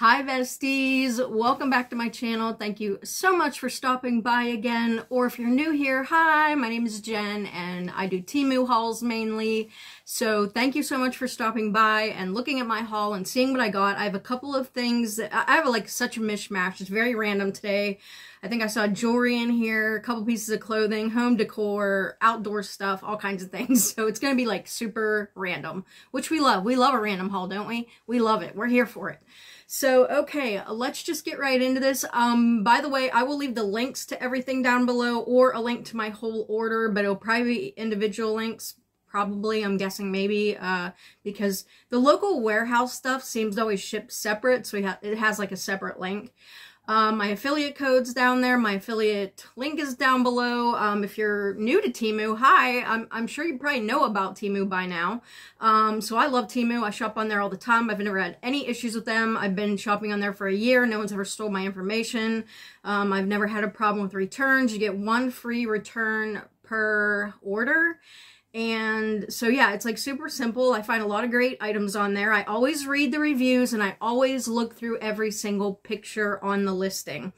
Hi besties, welcome back to my channel. Thank you so much for stopping by again. Or if you're new here, hi, my name is Jenn and I do Temu hauls mainly. So thank you so much for stopping by and looking at my haul and seeing what I got. I have a couple of things that I have like such a mishmash. It's very random today. I think I saw jewelry in here, a couple pieces of clothing, home decor, outdoor stuff, all kinds of things. So it's going to be like super random, which we love. We love a random haul, don't we? We love it. We're here for it. So, okay, let's just get right into this. Um, by the way, I will leave the links to everything down below or a link to my whole order, but it'll probably be individual links. Probably, I'm guessing maybe, uh, because the local warehouse stuff seems to always ship separate, so it has like a separate link. Um, my affiliate code's down there. My affiliate link is down below. Um, if you're new to Temu, hi. I'm, I'm sure you probably know about Temu by now. Um, so I love Temu. I shop on there all the time. I've never had any issues with them. I've been shopping on there for a year. No one's ever stole my information. Um, I've never had a problem with returns. You get one free return per order. And so, yeah, it's like super simple. I find a lot of great items on there. I always read the reviews and I always look through every single picture on the listing.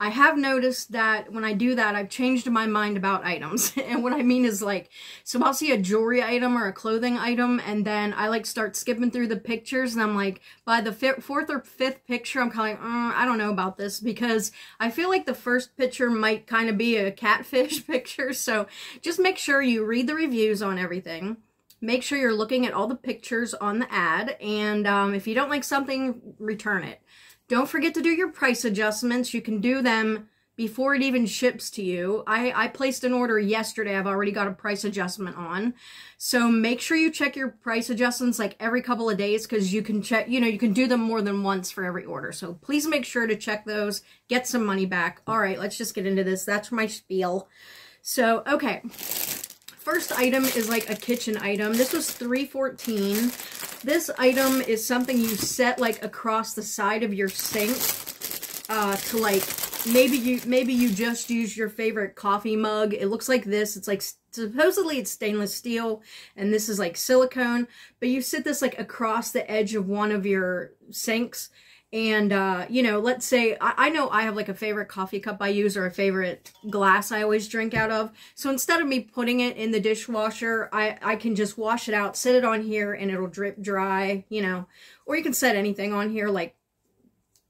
I have noticed that when I do that, I've changed my mind about items. and what I mean is like, so I'll see a jewelry item or a clothing item, and then I like start skipping through the pictures, and I'm like, by the fourth or fifth picture, I'm kind of like, mm, I don't know about this, because I feel like the first picture might kind of be a catfish picture. So just make sure you read the reviews on everything. Make sure you're looking at all the pictures on the ad, and um, if you don't like something, return it. Don't forget to do your price adjustments. You can do them before it even ships to you. I, I placed an order yesterday. I've already got a price adjustment on. So make sure you check your price adjustments like every couple of days because you can check, you know, you can do them more than once for every order. So please make sure to check those, get some money back. All right, let's just get into this. That's my spiel. So, okay. First item is like a kitchen item. This was 314 this item is something you set like across the side of your sink uh, to like maybe you maybe you just use your favorite coffee mug. It looks like this. It's like supposedly it's stainless steel and this is like silicone, but you sit this like across the edge of one of your sinks and, uh, you know, let's say, I, I, know I have like a favorite coffee cup I use or a favorite glass I always drink out of. So instead of me putting it in the dishwasher, I, I can just wash it out, sit it on here and it'll drip dry, you know, or you can set anything on here like,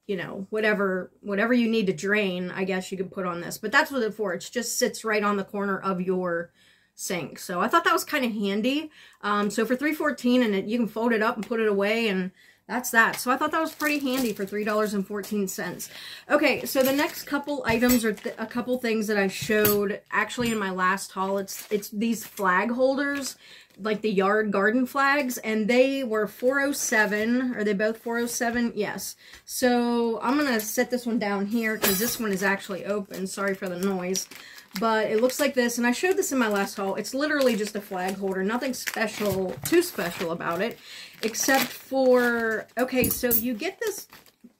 you know, whatever, whatever you need to drain, I guess you could put on this. But that's what it's for. It just sits right on the corner of your sink. So I thought that was kind of handy. Um, so for 314 and it, you can fold it up and put it away and that's that. So I thought that was pretty handy for $3.14. Okay, so the next couple items are a couple things that I showed actually in my last haul. It's it's these flag holders, like the yard garden flags, and they were 407. Are they both 407? Yes. So I'm going to set this one down here because this one is actually open. Sorry for the noise. But it looks like this, and I showed this in my last haul. It's literally just a flag holder. Nothing special, too special about it, except for, okay, so you get this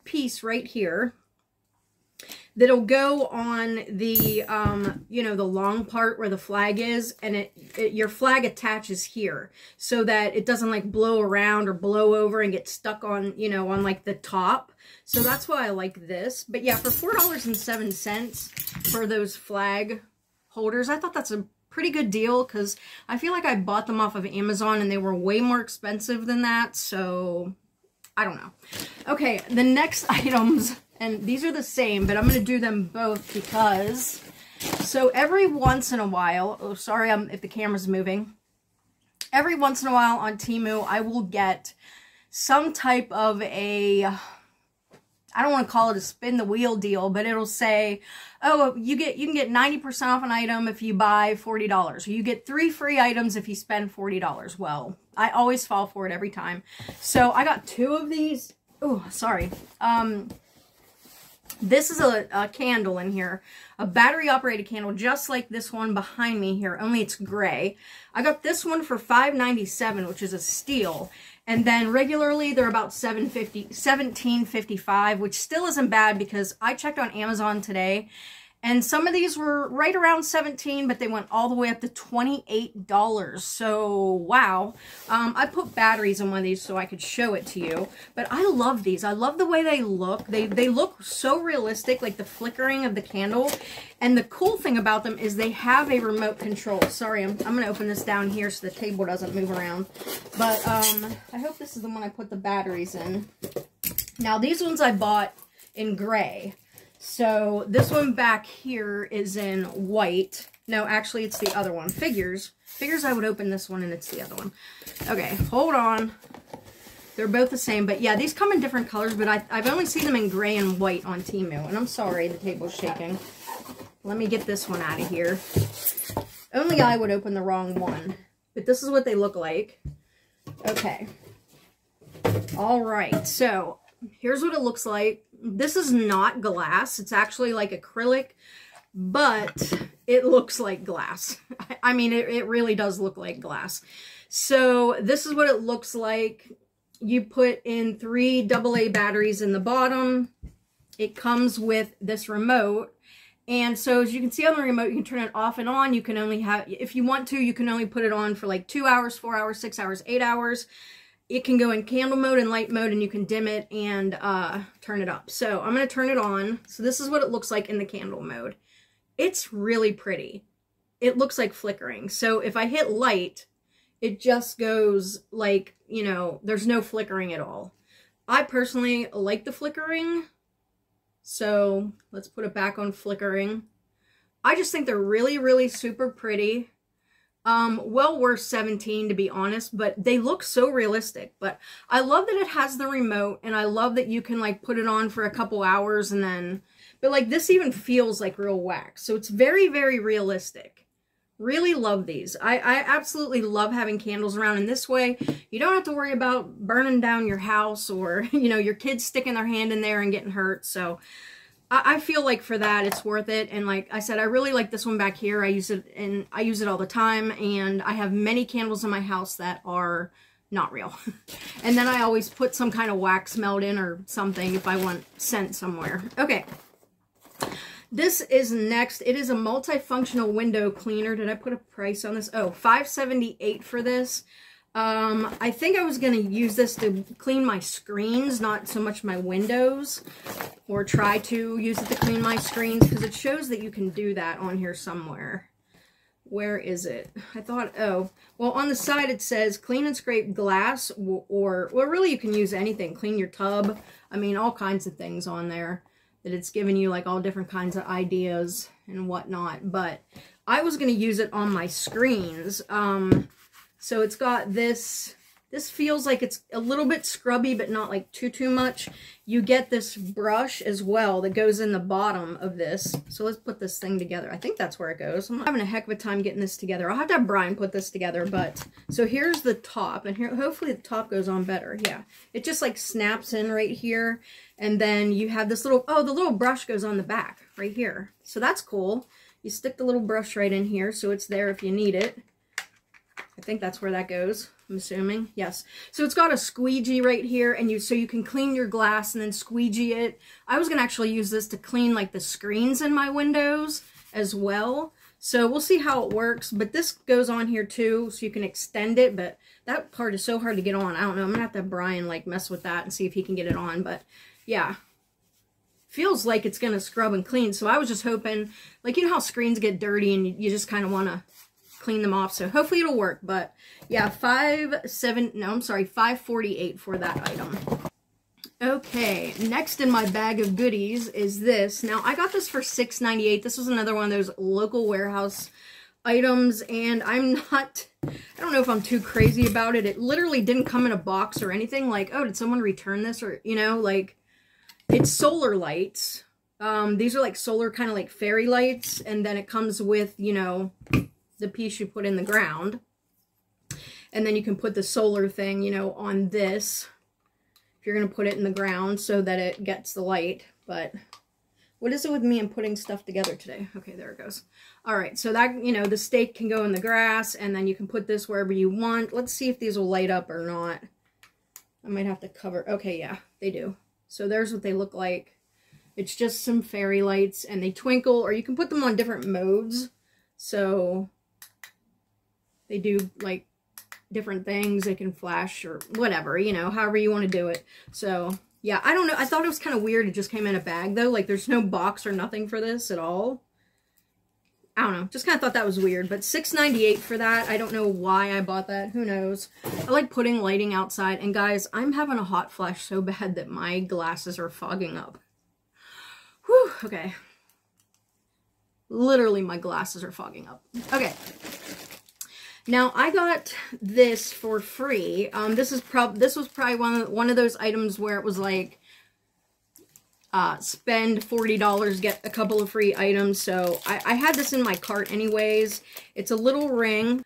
piece right here that'll go on the, um, you know, the long part where the flag is, and it, it, your flag attaches here so that it doesn't like blow around or blow over and get stuck on, you know, on like the top. So that's why I like this. But yeah, for $4.07 for those flag holders, I thought that's a pretty good deal because I feel like I bought them off of Amazon and they were way more expensive than that. So I don't know. Okay, the next items and these are the same, but I'm going to do them both because, so every once in a while, oh, sorry I'm, if the camera's moving. Every once in a while on Temu, I will get some type of a, I don't want to call it a spin the wheel deal, but it'll say, oh, you get you can get 90% off an item if you buy $40. You get three free items if you spend $40. Well, I always fall for it every time. So I got two of these. Oh, sorry. Um, this is a, a, candle in here, a battery operated candle just like this one behind me here, only it's gray. I got this one for $5.97, which is a steal. And then regularly they're about $7.50, $17.55, which still isn't bad because I checked on Amazon today And some of these were right around 17 but they went all the way up to $28. So, wow. Um, I put batteries in one of these so I could show it to you. But I love these. I love the way they look. They, they look so realistic, like the flickering of the candle. And the cool thing about them is they have a remote control. Sorry, I'm, I'm going to open this down here so the table doesn't move around. But um, I hope this is the one I put the batteries in. Now, these ones I bought in gray. So this one back here is in white. No, actually it's the other one. Figures. Figures I would open this one and it's the other one. Okay, hold on. They're both the same, but yeah, these come in different colors, but I, have only seen them in gray and white on Temu. And I'm sorry, the table's shaking. Let me get this one out of here. Only I would open the wrong one. But this is what they look like. Okay. All right, so here's what it looks like. This is not glass. It's actually like acrylic, but it looks like glass. I mean, it, it really does look like glass. So this is what it looks like. You put in three AA batteries in the bottom. It comes with this remote. And so as you can see on the remote, you can turn it off and on. You can only have, if you want to, you can only put it on for like two hours, four hours, six hours, eight hours it can go in candle mode and light mode and you can dim it and uh, turn it up. So I'm going to turn it on. So this is what it looks like in the candle mode. It's really pretty. It looks like flickering. So if I hit light, it just goes like, you know, there's no flickering at all. I personally like the flickering. So let's put it back on flickering. I just think they're really, really super pretty. Um, well worth 17 to be honest, but they look so realistic. But I love that it has the remote and I love that you can like put it on for a couple hours and then, but like this even feels like real wax. So it's very, very realistic. Really love these. I, I absolutely love having candles around in this way. You don't have to worry about burning down your house or, you know, your kids sticking their hand in there and getting hurt. So I, feel like for that it's worth it. And like I said, I really like this one back here. I use it and I use it all the time. And I have many candles in my house that are not real. and then I always put some kind of wax melt in or something if I want scent somewhere. Okay. This is next. It is a multifunctional window cleaner. Did I put a price on this? Oh, 578 for this. Um, I think I was going to use this to clean my screens, not so much my windows, or try to use it to clean my screens, because it shows that you can do that on here somewhere. Where is it? I thought, oh, well, on the side it says clean and scrape glass, or, well, really you can use anything. Clean your tub. I mean, all kinds of things on there that it's giving you, like, all different kinds of ideas and whatnot. But I was going to use it on my screens. Um, so it's got this, this feels like it's a little bit scrubby, but not like too, too much. You get this brush as well that goes in the bottom of this. So let's put this thing together. I think that's where it goes. I'm having a heck of a time getting this together. I'll have to have Brian put this together, but so here's the top and here, hopefully the top goes on better. Yeah. It just like snaps in right here. And then you have this little, oh, the little brush goes on the back right here. So that's cool. You stick the little brush right in here so it's there if you need it. I think that's where that goes. I'm assuming. Yes. So it's got a squeegee right here and you so you can clean your glass and then squeegee it. I was going to actually use this to clean like the screens in my windows as well. So we'll see how it works. But this goes on here too so you can extend it. But that part is so hard to get on. I don't know. I'm going to have to have Brian like mess with that and see if he can get it on. But yeah. Feels like it's going to scrub and clean. So I was just hoping, like you know how screens get dirty and you, you just kind of want to clean them off. So hopefully it'll work. But yeah, five, seven, no, I'm sorry, 548 for that item. Okay, next in my bag of goodies is this. Now, I got this for $6.98. This was another one of those local warehouse items, and I'm not, I don't know if I'm too crazy about it. It literally didn't come in a box or anything like, oh, did someone return this? Or, you know, like, it's solar lights. Um, these are like solar kind of like fairy lights, and then it comes with, you know, the piece you put in the ground. And then you can put the solar thing, you know, on this if you're going to put it in the ground so that it gets the light. But what is it with me and putting stuff together today? Okay, there it goes. All right, so that, you know, the stake can go in the grass and then you can put this wherever you want. Let's see if these will light up or not. I might have to cover. Okay, yeah, they do. So there's what they look like. It's just some fairy lights and they twinkle or you can put them on different modes. So they do like different things. They can flash or whatever, you know, however you want to do it. So yeah, I don't know. I thought it was kind of weird. It just came in a bag though. Like there's no box or nothing for this at all. I don't know. Just kind of thought that was weird. But $6.98 for that. I don't know why I bought that. Who knows? I like putting lighting outside. And guys, I'm having a hot flash so bad that my glasses are fogging up. Whew. Okay. Literally, my glasses are fogging up. Okay. Now I got this for free. Um, this is prob this was probably one of, one of those items where it was like uh, spend $40, get a couple of free items. So I, I had this in my cart anyways. It's a little ring.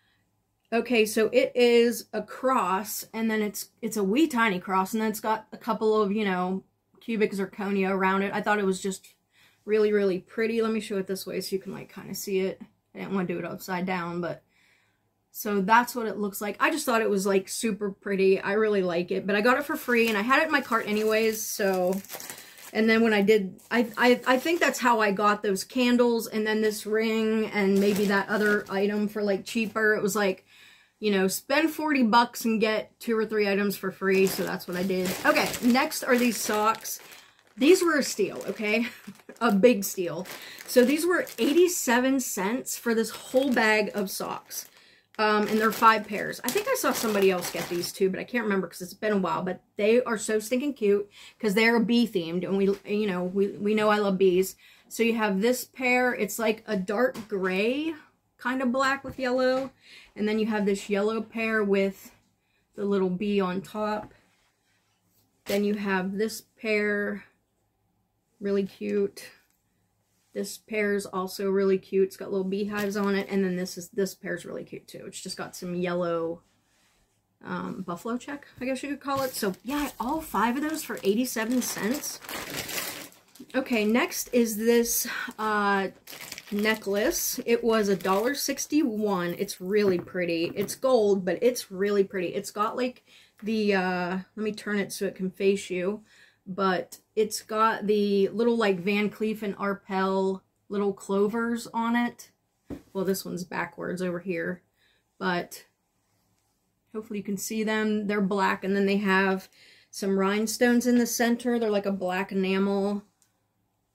Okay, so it is a cross, and then it's it's a wee tiny cross, and then it's got a couple of, you know, cubic zirconia around it. I thought it was just really, really pretty. Let me show it this way so you can, like, kind of see it. I didn't want to do it upside down, but... So that's what it looks like. I just thought it was, like, super pretty. I really like it, but I got it for free, and I had it in my cart anyways, so and then when I did, I, I, I think that's how I got those candles and then this ring and maybe that other item for like cheaper. It was like, you know, spend 40 bucks and get two or three items for free. So that's what I did. Okay, next are these socks. These were a steal, okay? a big steal. So these were 87 cents for this whole bag of socks. Um, and they're five pairs. I think I saw somebody else get these too, but I can't remember because it's been a while. But they are so stinking cute because they're bee themed, and we, you know, we we know I love bees. So you have this pair. It's like a dark gray, kind of black with yellow, and then you have this yellow pair with the little bee on top. Then you have this pair, really cute. This pair is also really cute. It's got little beehives on it. And then this is this pair is really cute too. It's just got some yellow um, buffalo check, I guess you could call it. So yeah, all five of those for 87 cents. Okay, next is this uh, necklace. It was a dollar sixty-one. It's really pretty. It's gold, but it's really pretty. It's got like the, uh, let me turn it so it can face you but it's got the little like Van Cleef and Arpels little clovers on it. Well, this one's backwards over here, but hopefully you can see them. They're black and then they have some rhinestones in the center. They're like a black enamel.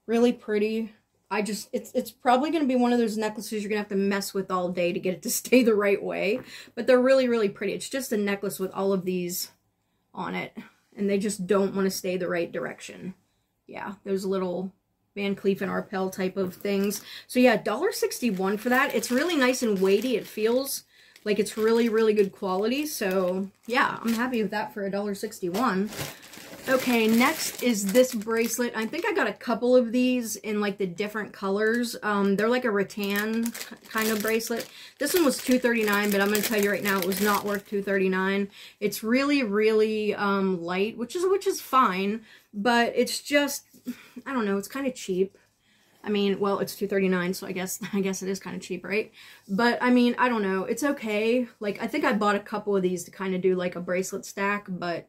Really pretty. I just, it's it's probably going to be one of those necklaces you're going to have to mess with all day to get it to stay the right way. But they're really, really pretty. It's just a necklace with all of these on it and they just don't want to stay the right direction. Yeah, those little Van Cleef and Arpels type of things. So yeah, $1.61 for that. It's really nice and weighty. It feels like it's really, really good quality. So yeah, I'm happy with that for $1.61. Okay, next is this bracelet. I think I got a couple of these in like the different colors. Um, they're like a rattan kind of bracelet. This one was $2.39, but I'm going to tell you right now it was not worth $2.39. It's really, really um, light, which is which is fine, but it's just, I don't know, it's kind of cheap. I mean, well, it's $2.39, so I guess I guess it is kind of cheap, right? But, I mean, I don't know. It's okay. Like, I think I bought a couple of these to kind of do, like, a bracelet stack, but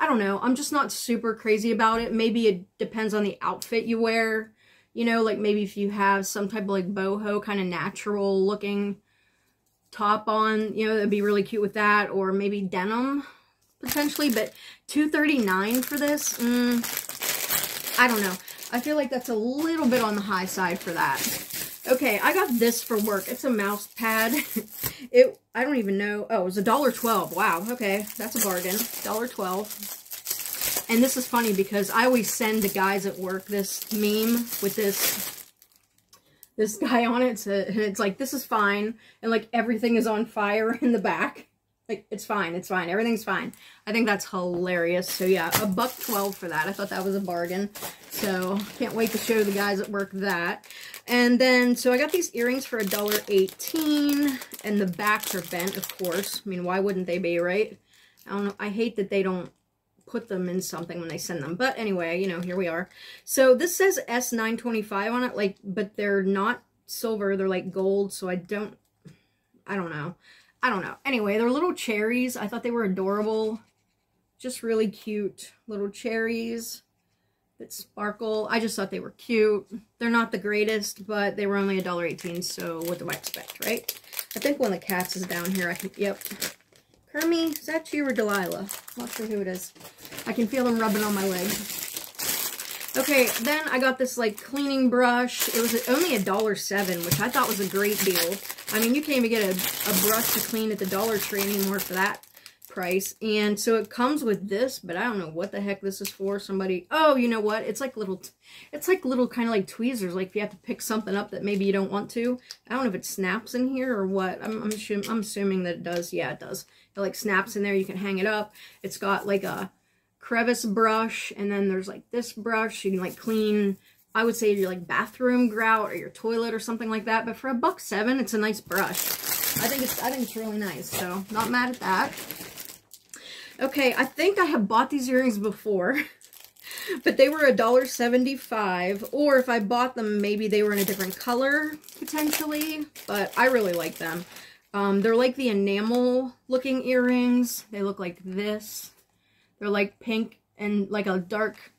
I don't know. I'm just not super crazy about it. Maybe it depends on the outfit you wear. You know, like maybe if you have some type of like boho kind of natural looking top on, you know, that'd be really cute with that. Or maybe denim potentially. But 239 for this, mm, I don't know. I feel like that's a little bit on the high side for that. Okay, I got this for work. It's a mouse pad. it I don't even know. Oh, it was a dollar twelve. Wow. Okay, that's a bargain. Dollar twelve. And this is funny because I always send the guys at work this meme with this this guy on it. So, uh, and it's like this is fine, and like everything is on fire in the back. Like, it's fine, it's fine, everything's fine. I think that's hilarious. So yeah, a buck 12 for that. I thought that was a bargain. So, can't wait to show the guys at work that. And then, so I got these earrings for a dollar eighteen, and the backs are bent, of course. I mean, why wouldn't they be, right? I don't know, I hate that they don't put them in something when they send them. But anyway, you know, here we are. So this says S925 on it, like, but they're not silver, they're like gold, so I don't, I don't know. I don't know. Anyway, they're little cherries. I thought they were adorable. Just really cute little cherries. that sparkle. I just thought they were cute. They're not the greatest, but they were only $1.18, so what do I expect, right? I think one of the cats is down here. I can, yep. Kermie, is that you or Delilah? I'm not sure who it is. I can feel them rubbing on my leg. Okay, then I got this like cleaning brush. It was only a dollar seven, which I thought was a great deal. I mean, you can't even get a, a brush to clean at the Dollar Tree anymore for that price. And so it comes with this, but I don't know what the heck this is for. Somebody, oh, you know what? It's like little, it's like little kind of like tweezers. Like if you have to pick something up that maybe you don't want to. I don't know if it snaps in here or what. I'm, I'm, I'm assuming that it does. Yeah, it does. It like snaps in there. You can hang it up. It's got like a crevice brush. And then there's like this brush. You can like clean I would say your like bathroom grout or your toilet or something like that. But for a buck seven, it's a nice brush. I think it's I think it's really nice. So not mad at that. Okay, I think I have bought these earrings before, but they were a dollar seventy-five, or if I bought them, maybe they were in a different color, potentially, but I really like them. Um, they're like the enamel looking earrings. They look like this. They're like pink and like a dark,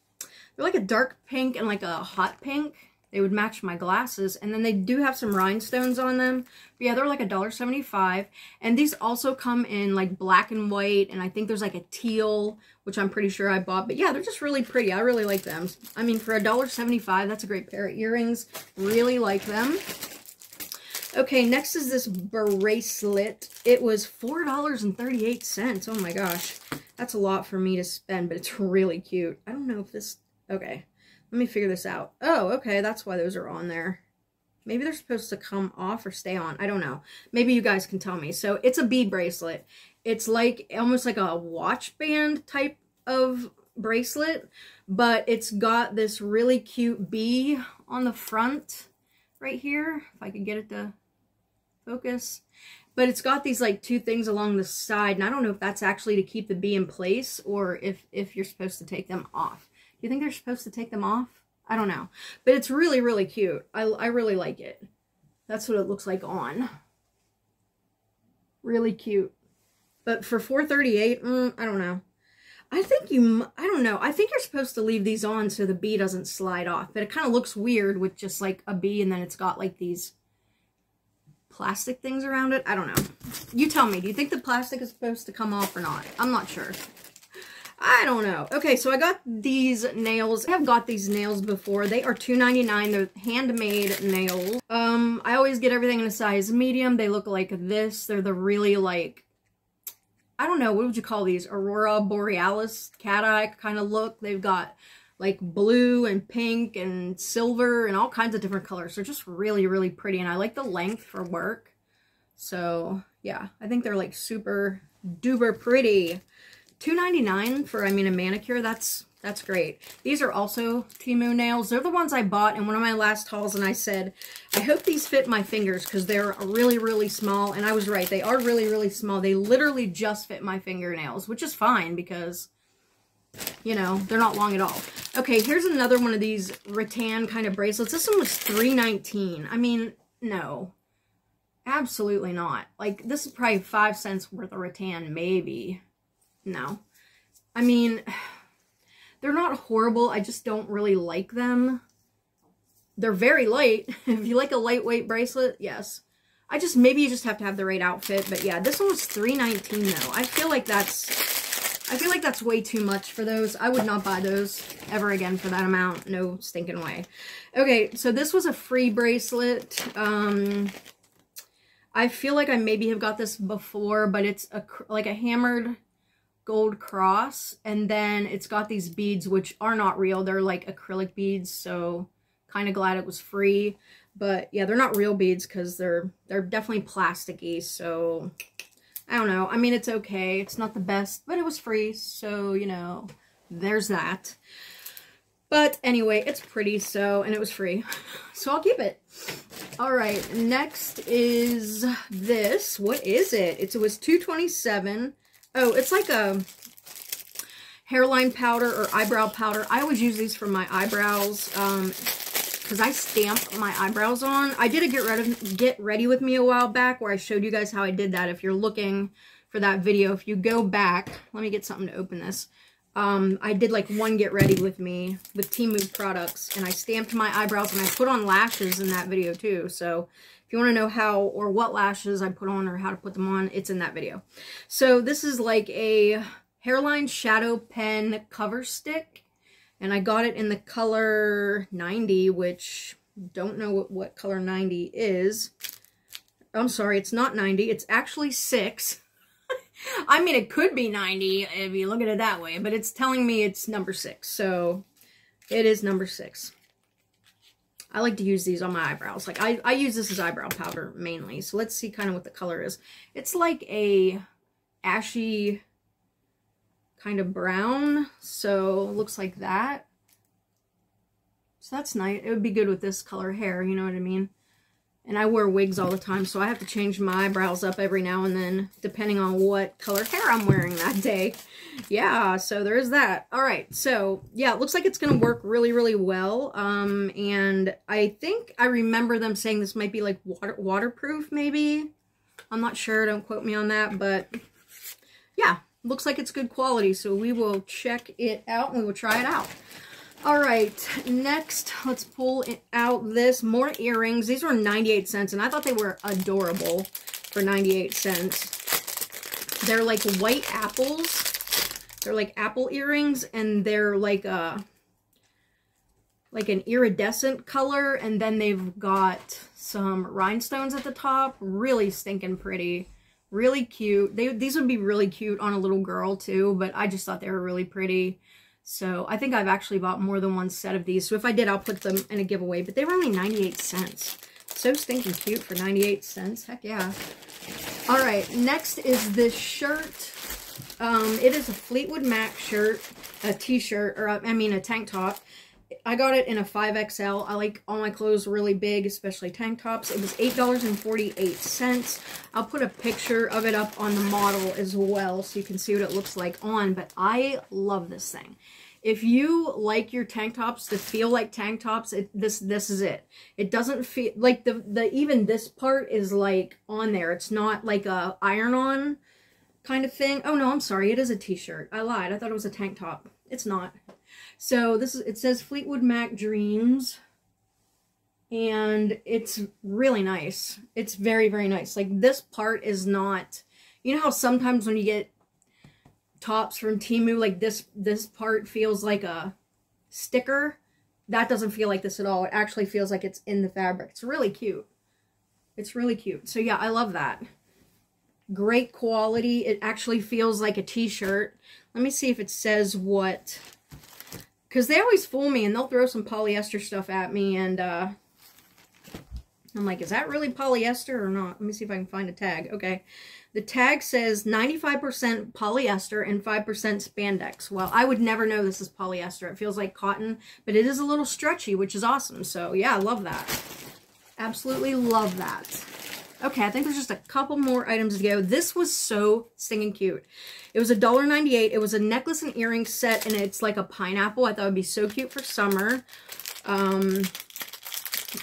they're like a dark pink and like a hot pink. They would match my glasses. And then they do have some rhinestones on them. But yeah, they're like a dollar seventy-five. And these also come in like black and white. And I think there's like a teal, which I'm pretty sure I bought. But yeah, they're just really pretty. I really like them. I mean, for a dollar seventy-five, that's a great pair of earrings. Really like them. Okay, next is this bracelet. It was $4.38. Oh my gosh. That's a lot for me to spend, but it's really cute. I don't know if this... Okay. Let me figure this out. Oh, okay, that's why those are on there. Maybe they're supposed to come off or stay on. I don't know. Maybe you guys can tell me. So it's a bead bracelet. It's like almost like a watch band type of bracelet, but it's got this really cute bee on the front right here. If I could get it to focus. But it's got these like two things along the side, and I don't know if that's actually to keep the bee in place or if, if you're supposed to take them off Do you think they're supposed to take them off? I don't know. But it's really, really cute. I, I really like it. That's what it looks like on. Really cute. But for 438, mm, I don't know. I think you, I don't know. I think you're supposed to leave these on so the bee doesn't slide off. But it kind of looks weird with just like a bee and then it's got like these plastic things around it. I don't know. You tell me. Do you think the plastic is supposed to come off or not? I'm not sure. I don't know. Okay, so I got these nails. I have got these nails before. They are $2.99. They're handmade nails. Um, I always get everything in a size medium. They look like this. They're the really like, I don't know, what would you call these? Aurora Borealis cat eye kind of look. They've got like blue and pink and silver and all kinds of different colors. They're just really, really pretty. And I like the length for work. So yeah, I think they're like super duper pretty. $2.99 for, I mean, a manicure, that's that's great. These are also Temu nails. They're the ones I bought in one of my last hauls, and I said, I hope these fit my fingers because they're really, really small. And I was right. They are really, really small. They literally just fit my fingernails, which is fine because, you know, they're not long at all. Okay, here's another one of these rattan kind of bracelets. This one was $3.19. I mean, no. Absolutely not. Like, this is probably five cents worth of rattan, maybe. No. I mean, they're not horrible. I just don't really like them. They're very light. if you like a lightweight bracelet, yes. I just, maybe you just have to have the right outfit. But yeah, this one was $3.19 though. I feel like that's, I feel like that's way too much for those. I would not buy those ever again for that amount. No stinking way. Okay, so this was a free bracelet. Um, I feel like I maybe have got this before, but it's a like a hammered gold cross and then it's got these beads which are not real they're like acrylic beads so kind of glad it was free but yeah they're not real beads because they're they're definitely plasticky so I don't know. I mean it's okay. It's not the best but it was free so you know there's that. But anyway it's pretty so and it was free. So I'll keep it. All right next is this. What is it? It's it was 227 Oh, it's like a hairline powder or eyebrow powder. I always use these for my eyebrows. Um, because I stamp my eyebrows on. I did a get ready, get ready with me a while back where I showed you guys how I did that. If you're looking for that video, if you go back, let me get something to open this. um, I did like one get ready with me with Temu products and I stamped my eyebrows and I put on lashes in that video too. So if you want to know how or what lashes I put on or how to put them on, it's in that video. So this is like a hairline shadow pen cover stick and I got it in the color 90, which don't know what, what color 90 is. I'm sorry, it's not 90. It's actually 6. I mean, it could be 90 if you look at it that way, but it's telling me it's number 6. So it is number 6. I like to use these on my eyebrows. Like, I, I use this as eyebrow powder mainly. So let's see kind of what the color is. It's like a ashy kind of brown. So looks like that. So that's nice. It would be good with this color hair, you know what I mean? And I wear wigs all the time, so I have to change my eyebrows up every now and then, depending on what color hair I'm wearing that day. Yeah, so there's that. All right, so yeah, it looks like it's going to work really, really well. Um, and I think I remember them saying this might be like water waterproof, maybe. I'm not sure, don't quote me on that, but yeah, looks like it's good quality, so we will check it out and we will try it out. All right, next, let's pull out this. More earrings. These were 98 cents, and I thought they were adorable for 98 cents. They're like white apples. They're like apple earrings, and they're like a like an iridescent color, and then they've got some rhinestones at the top. Really stinking pretty. Really cute. They, these would be really cute on a little girl, too, but I just thought they were really pretty. So I think I've actually bought more than one set of these. So if I did, I'll put them in a giveaway. But they were only 98 cents. So stinking cute for 98 cents. Heck yeah. All right, next is this shirt. Um, it is a Fleetwood Mac shirt, a t-shirt, or I mean a tank top. I got it in a 5XL. I like all my clothes really big, especially tank tops. It was $8.48. I'll put a picture of it up on the model as well so you can see what it looks like on, but I love this thing. If you like your tank tops to feel like tank tops, it, this this is it. It doesn't feel like the the even this part is like on there. It's not like a iron-on kind of thing. Oh no, I'm sorry. It is a t-shirt. I lied. I thought it was a tank top. It's not. So this is, it says Fleetwood Mac Dreams. And it's really nice. It's very, very nice. Like this part is not, you know how sometimes when you get tops from Temu, like this, this part feels like a sticker. That doesn't feel like this at all. It actually feels like it's in the fabric. It's really cute. It's really cute. So yeah, I love that. Great quality. It actually feels like a t-shirt. Let me see if it says what because they always fool me and they'll throw some polyester stuff at me and uh, I'm like, is that really polyester or not? Let me see if I can find a tag. Okay. The tag says 95% polyester and 5% spandex. Well, I would never know this is polyester. It feels like cotton, but it is a little stretchy, which is awesome. So yeah, I love that. Absolutely love that. Okay, I think there's just a couple more items to go. This was so stinging cute. It was $1.98. It was a necklace and earring set, and it's like a pineapple. I thought it would be so cute for summer. Um,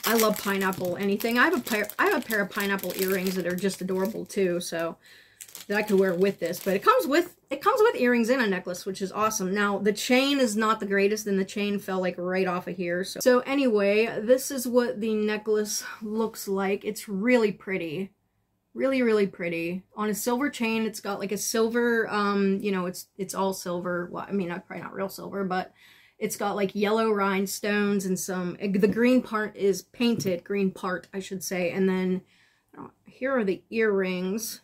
I love pineapple anything. I have a pair I have a pair of pineapple earrings that are just adorable too, so that I could wear with this. But it comes with it comes with earrings and a necklace, which is awesome. Now, the chain is not the greatest, and the chain fell like right off of here. So, so anyway, this is what the necklace looks like. It's really pretty. Really, really pretty. On a silver chain, it's got like a silver, um, you know, it's it's all silver. Well, I mean, probably not real silver, but it's got like yellow rhinestones and some, the green part is painted, green part, I should say. And then here are the earrings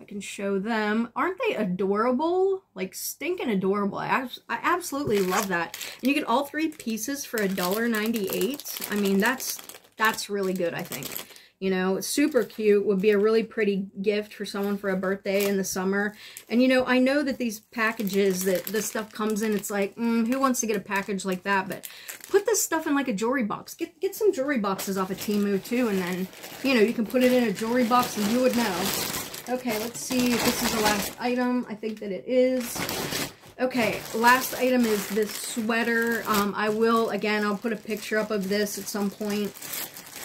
I can show them. Aren't they adorable? Like stinking adorable. I, I absolutely love that. And you get all three pieces for $1.98. I mean, that's that's really good, I think. You know, super cute. Would be a really pretty gift for someone for a birthday in the summer. And, you know, I know that these packages that this stuff comes in, it's like, mm, who wants to get a package like that? But put this stuff in like a jewelry box. Get, get some jewelry boxes off of Temu, too. And then, you know, you can put it in a jewelry box and you would know. Okay, let's see if this is the last item. I think that it is. Okay, last item is this sweater. Um, I will, again, I'll put a picture up of this at some point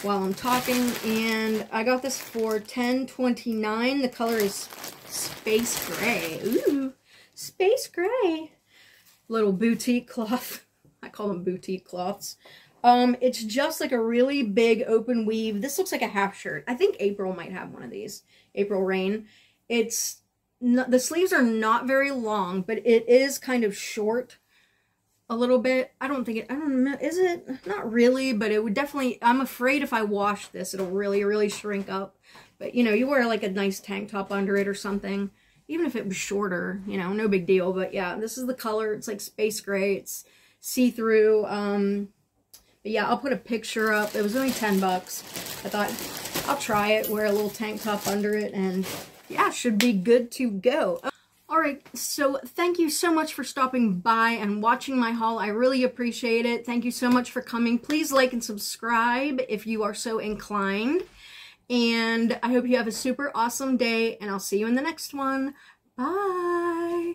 while I'm talking. And I got this for $10.29. The color is space gray. Ooh, space gray. little boutique cloth. I call them boutique cloths. Um, it's just like a really big open weave. This looks like a half shirt. I think April might have one of these. April Rain. It's not, the sleeves are not very long, but it is kind of short a little bit. I don't think it, I don't know, is it? Not really, but it would definitely, I'm afraid if I wash this, it'll really, really shrink up. But, you know, you wear like a nice tank top under it or something. Even if it was shorter, you know, no big deal. But yeah, this is the color. It's like space gray. It's see-through. Um, but yeah, I'll put a picture up. It was only 10 bucks. I thought I'll try it, wear a little tank top under it, and yeah, should be good to go. Alright, so thank you so much for stopping by and watching my haul. I really appreciate it. Thank you so much for coming. Please like and subscribe if you are so inclined. And I hope you have a super awesome day, and I'll see you in the next one. Bye!